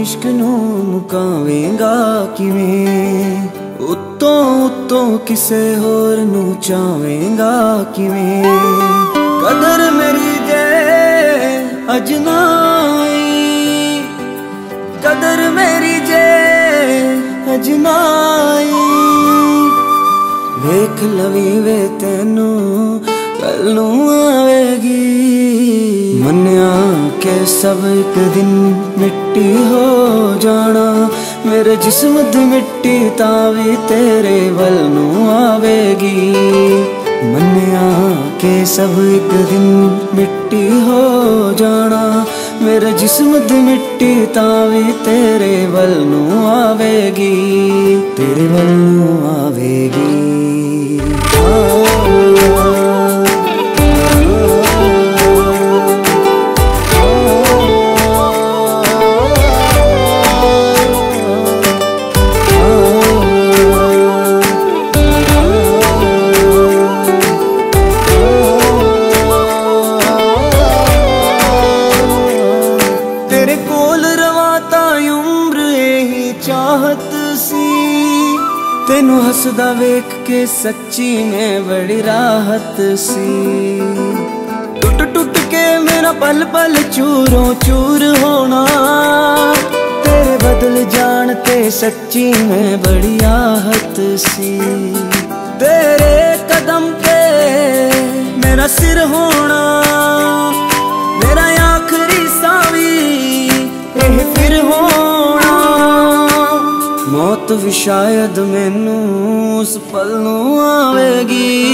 ਰੂਹਾਂ ਵਿੱਚੋਂ ਇਸ਼ਕ ਨੂੰ ਮੁਕਾਵੇਂਗਾ ਕਿਵੇਂ? ਉਤੋਂ ਉਤੋਂ ਕਿਸੇ ਹੋਰ ਨੂੰ ਚਾਵੇਂਗਾ ਕਿਵੇਂ? ਕਦਰ ਮੇਰੀ ਜੇ ਅਜਨਾਈ। ਕਦਰ ਮੇਰੀ ਜੇ ਅਜਨਾਈ। ਵੇਖ ਲਵੀ ਵੇ ਤੈਨੂੰ, ਕੱਲ ਨੂੰ ਆਵੇਗੀ। ਮੰਨਿਆ ਕੇ ਸਭ ਇੱਕ ਦਿਨ ਮਿੱਟੀ ਹੋ ਜਾਣਾ। ਮੇਰੇ ਜਿਸਮ ਦੀ ਮਿੱਟੀ ਤਾਂ ਵੀ ਤੇਰੇ ਵੱਲ ਨੂੰ ਆਵੇਗੀ। ਮੰਨਿਆ ਕੇ ਸਭ ਇੱਕ ਦਿਨ ਮਿੱਟੀ ਹੋ ਜਾਣਾ। ਮੇਰੇ ਜਿਸਮ ਦੀ ਮਿੱਟੀ ਤਾਂ ਵੀ ਤੇਰੇ ਵੱਲ ਨੂੰ ਆਵੇਗੀ। ਤੇਰੇ ਵੱਲ ਨੂੰ ਆਵੇਗੀ। ਚਾਹਤ ਸੀ। ਤੈਨੂੰ ਹੱਸਦਾ ਵੇਖ ਕੇ ਸੱਚੀ ਮੈਂ ਬੜੀ ਰਾਹਤ ਸੀ। ਟੁੱਟ ਟੁੱਟ ਕੇ ਮੇਰਾ ਪਲ ਪਲ ਚੂਰੋਂ ਚੂਰ ਹੋਣਾ। ਤੇਰੇ ਬਦਲ ਜਾਣ ਤੇ ਸੱਚੀ ਮੈਂ ਬੜੀ ਆਹਤ ਸੀ। ਤੇਰੇ ਕਦਮ ਤੇ ਮੇਰਾ ਸਿਰ ਹੋਣਾ। ਮੌਤ ਵੀ ਸ਼ਾਇਦ ਮੈਨੂੰ ਉਸ ਪਲ ਨੂੰ ਆਵੇਗੀ।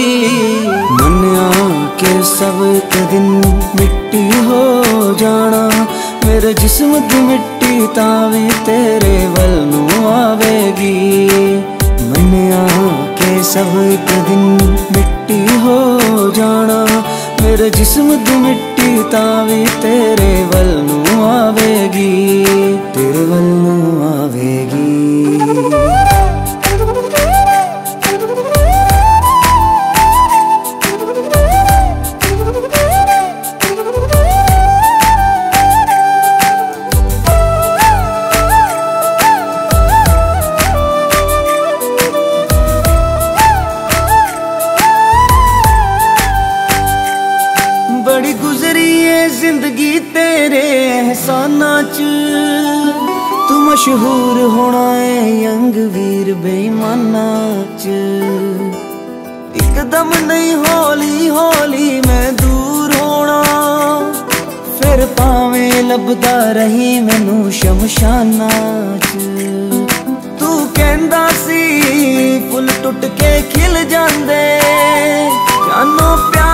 ਮੰਨਿਆ ਕਿ ਸਭ ਇੱਕ ਦਿਨ ਮਿੱਟੀ ਹੋ ਜਾਣਾ। ਮੇਰੇ ਜਿਸਮ ਦੀ ਮਿੱਟੀ ਤਾਂ ਵੀ ਤੇਰੇ ਵੱਲ ਨੂੰ ਆਵੇਗੀ। ਮੰਨਿਆ ਕਿ ਸਭ ਇੱਕ ਦਿਨ ਮਿੱਟੀ ਹੋ ਜਾਣਾ। ਮੇਰੇ ਜਿਸਮ ਦੀ ਮਿੱਟੀ ਤਾਂ ਵੀ ਤੇਰੇ ਵੱਲ ਨੂੰ ਆਵੇਗੀ। ਜ਼ਿੰਦਗੀ ਤੇਰੇ ਅਹਿਸਾਨਾਂ ਚ। ਤੂੰ ਮਸ਼ਹੂਰ ਹੋਣਾ ਏ ਯੰਗ ਵੀਰ ਬੇਈਮਾਨਾਂ ਚ। ਇੱਕਦਮ ਨਹੀਂ ਹੌਲੀ ਹੌਲੀ ਮੈਂ ਦੂਰ ਹੋਣਾ। ਫਿਰ ਭਾਵੇਂ ਲੱਭਦਾ ਰਹੀ ਮੈਨੂੰ ਸ਼ਮਸ਼ਾਨਾਂ ਚ। ਤੂੰ ਕਹਿੰਦਾ ਸੀ, ਫੁੱਲ ਟੁੱਟ ਕੇ ਖਿਲ ਜਾਂਦੇ। ਜਾਨੋ ਪਿਆਰੇ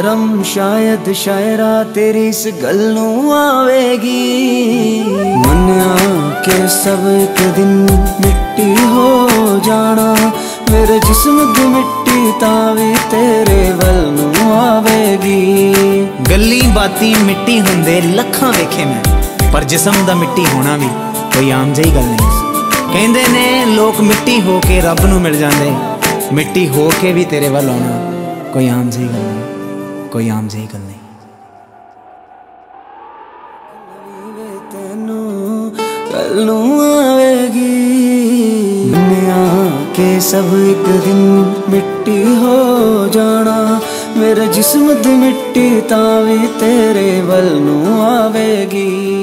ਸ਼ਰਮ ਸ਼ਾਇਦ ਸ਼ਾਇਰਾ ਤੇਰੀ ਇਸ ਗੱਲ ਨੂੰ ਆਵੇਗੀ। ਮੰਨਿਆ ਕਿ ਸਭ ਇੱਕ ਦਿਨ ਮਿੱਟੀ ਹੋ ਜਾਣਾ, ਮੇਰੇ ਜਿਸਮ ਦੀ ਮਿੱਟੀ ਤਾਂ ਵੀ ਤੇਰੇ ਵੱਲ ਨੂੰ ਆਵੇਗੀ। ਗੱਲੀ ਬਾਤੀ ਮਿੱਟੀ ਹੁੰਦੇ ਲੱਖਾਂ ਵੇਖੇ ਮੈਂ, ਪਰ ਜਿਸਮ ਦਾ ਮਿੱਟੀ ਹੋਣਾ ਵੀ ਕੋਈ ਆਮ ਜਿਹੀ ਗੱਲ ਨਹੀਂ। ਕਹਿੰਦੇ ਨੇ ਲੋਕ ਮਿੱਟੀ ਹੋ ਕੇ ਰੱਬ ਨੂੰ ਮਿਲ ਜਾਂਦੇ, ਮਿੱਟੀ ਹੋ ਕੇ ਵੀ ਤੇਰੇ ਵੱਲ ਆਉਣਾ ਕੋਈ ਆਮ ਜਿਹੀ ਗੱਲ ਨਹੀਂ। ਕੋਈ ਆਮ ਜਿਹੀ ਗੱਲ ਨਹੀਂ। ਤੈਨੂੰ ਕੱਲ ਨੂੰ ਆਵੇਗੀ। ਮੰਨਿਆ ਕੇ ਸਭ ਇੱਕ ਦਿਨ ਮਿੱਟੀ ਹੋ ਜਾਣਾ। ਮੇਰੇ ਜਿਸਮ ਦੀ ਮਿੱਟੀ ਤਾਂ ਵੀ ਤੇਰੇ ਵੱਲ ਨੂੰ ਆਵੇਗੀ।